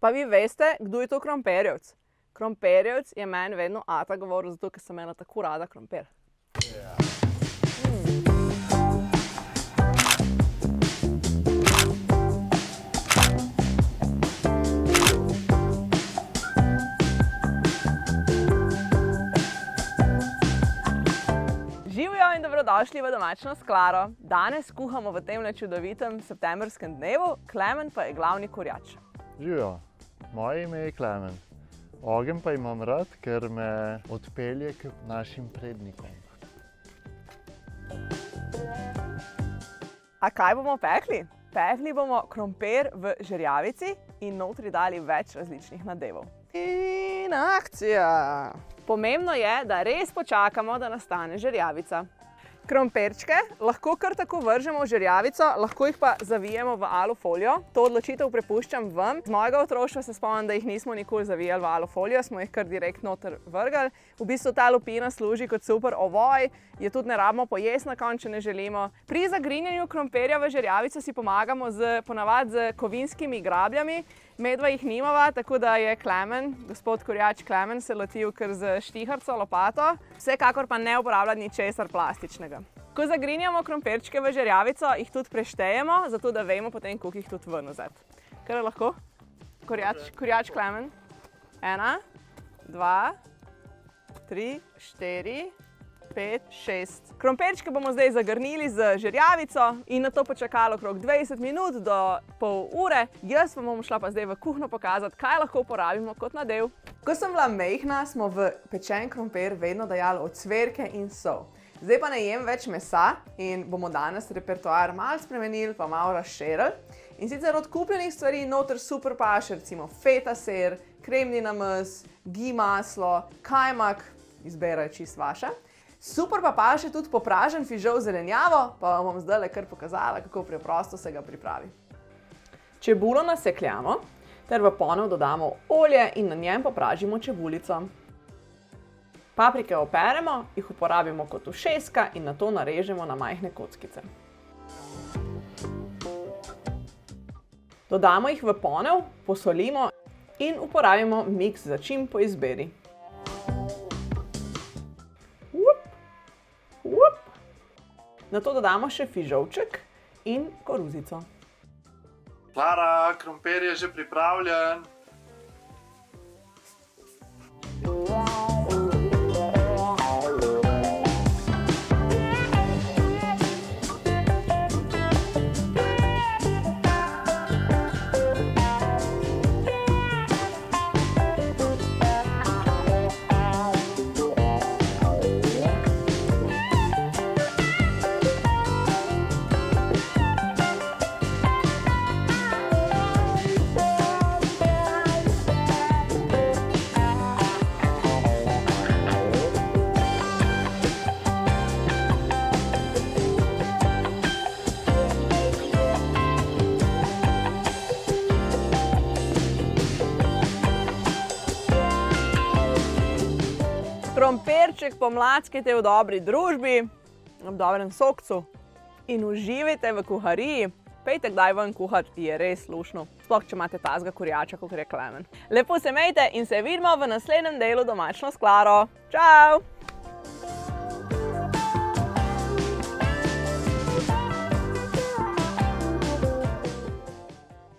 Pa vi veste, kdo je to krompirjevc? Krompirjevc je meni vedno ata govoril, zato ker sem imela tako rada krompir. Živijo in dobrodošli v domačno sklaro. Danes kuhamo v tem čudovitem septembrskem dnevu, Klemen pa je glavni kurjač. Živijo, moje ime je Klemen. Ogen pa imam rad, ker me odpelje k našim prednikom. A kaj bomo pekli? Pekli bomo krompir v žerjavici in notri dali več različnih nadevov. In akcija! Pomembno je, da res počakamo, da nastane žerjavica. Krompirčke lahko kar tako vržemo v žerjavico, lahko jih pa zavijemo v alufolijo. To odločitev prepuščam vam. Z mojega otroštva se spomnim, da jih nismo nikoli zavijali v alufolijo, smo jih kar direkt noter vrgali. V bistvu ta lupina služi kot super ovoj, je tudi ne rabimo pojesti na koncu, če ne želimo. Pri zagrinjanju krompirja v žerjavico si pomagamo z, ponavadi z kovinskimi grabljami. Medva jih nimava, tako da je Klemen, gospod Kurjač Klemen, se lotil kar z štiharco, lopato. Vsekakor pa ne uporablja ničesar plastičnega. Ko zagrinjamo krompirčke v žerjavico, jih tudi preštejemo, zato da vemo potem, koliko jih tudi ven vzeti. Kar je lahko? Kurjač, kurjač Klemen. Ena, dva, tri, štiri, pet, šest. Krompirčke bomo zdaj zagrnili z žerjavico in na to počakali okrog 20 minut do pol ure. Jaz vam bom šla pa zdaj v kuhno pokazati, kaj lahko uporabimo kot nadev. Ko sem bila mehna, smo v pečen krompir vedno dajali ocverke in sol. Zdaj pa ne jem več mesa in bomo danes repertoar malo spremenili, pa malo razširili. In sicer od kupljenih stvari noter super paše, recimo feta ser, kremni namaz, gi maslo, kajmak, izbira je čist vaša. Super pa paše tudi popražen fižol zelenjavo, pa vam bom zdaj le kar pokazala, kako preprosto se ga pripravi. Čebulo nasekljamo, ter v ponev dodamo olje in na njem popražimo čebulico. Paprike operemo, jih uporabimo kot ušeska in nato narežemo na majhne kockice. Dodamo jih v ponev, posolimo in uporabimo miks začimb po izbiri. Up, up. Nato dodamo še fižolček in koruzico. Klara, krompir je že pripravljen. Krompirček pomladskite v dobri družbi, ob dobrem sokcu in uživajte v kuhariji. Pejte kdaj ven kuhati, je res lušno. Sploh, če imate tazga kurjača, kot je Klemen. Lepo se mejte in se vidimo v naslednjem delu domačno sklaro. Čau!